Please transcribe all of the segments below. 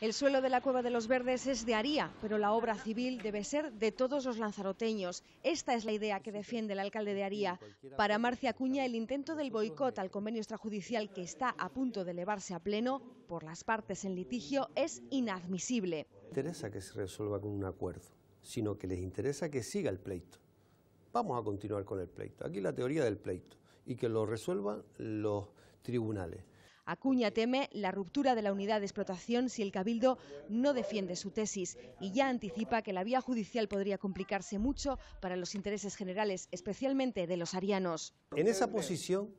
El suelo de la Cueva de los Verdes es de Aría, pero la obra civil debe ser de todos los lanzaroteños. Esta es la idea que defiende el alcalde de Aría. Para Marcia Acuña, el intento del boicot al convenio extrajudicial que está a punto de elevarse a pleno por las partes en litigio es inadmisible. No interesa que se resuelva con un acuerdo, sino que les interesa que siga el pleito. Vamos a continuar con el pleito. Aquí la teoría del pleito y que lo resuelvan los tribunales. Acuña teme la ruptura de la unidad de explotación si el Cabildo no defiende su tesis y ya anticipa que la vía judicial podría complicarse mucho para los intereses generales, especialmente de los arianos. En esa posición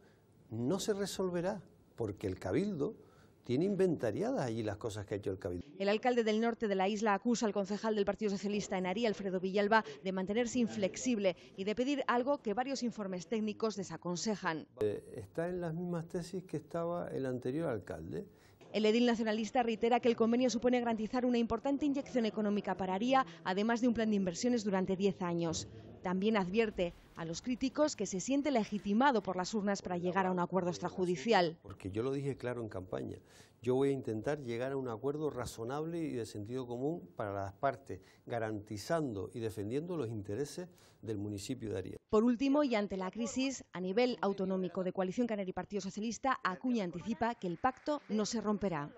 no se resolverá porque el Cabildo tiene inventariadas allí las cosas que ha hecho el Cabildo. El alcalde del norte de la isla acusa al concejal del Partido Socialista en Aría, Alfredo Villalba, de mantenerse inflexible y de pedir algo que varios informes técnicos desaconsejan. Eh, está en las mismas tesis que estaba el anterior alcalde. El edil nacionalista reitera que el convenio supone garantizar una importante inyección económica para Aría, además de un plan de inversiones durante 10 años. También advierte a los críticos que se siente legitimado por las urnas para llegar a un acuerdo extrajudicial. Porque yo lo dije claro en campaña, yo voy a intentar llegar a un acuerdo razonable y de sentido común para las partes, garantizando y defendiendo los intereses del municipio de Aría. Por último, y ante la crisis, a nivel autonómico de Coalición Canaria y Partido Socialista, Acuña anticipa que el pacto no se romperá.